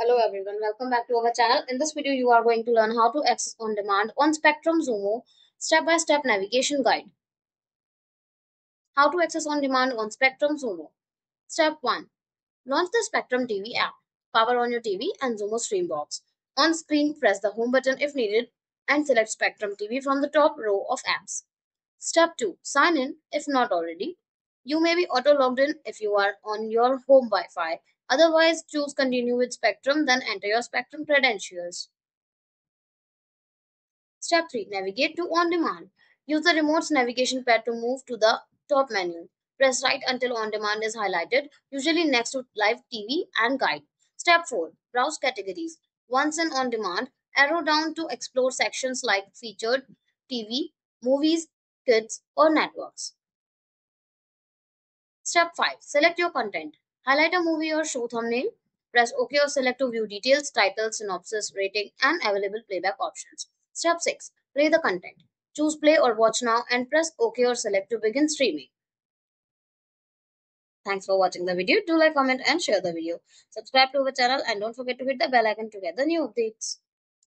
Hello everyone, welcome back to our channel. In this video, you are going to learn how to access on demand on Spectrum Xumo step-by-step navigation guide. How to access on demand on Spectrum Xumo. Step 1. Launch the Spectrum TV app. Power on your TV and Xumo Stream Box. On screen, press the home button if needed and select Spectrum TV from the top row of apps. Step 2. Sign in if not already. You may be auto-logged in if you are on your home Wi-Fi Otherwise, choose continue with Spectrum, then enter your Spectrum credentials. Step 3. Navigate to on demand. Use the remote's navigation pad to move to the top menu. Press right until on demand is highlighted, usually next to live TV and guide. Step 4. Browse categories. Once in on demand, arrow down to explore sections like featured, TV, movies, kids, or networks. Step 5. Select your content. Highlight a movie or show thumbnail. Press OK or select to view details, title, synopsis, rating, and available playback options. Step 6. Play the content. Choose play or watch now and press OK or select to begin streaming. Thanks for watching the video. Do like, comment and share the video. Subscribe to our channel and don't forget to hit the bell icon to get the new updates.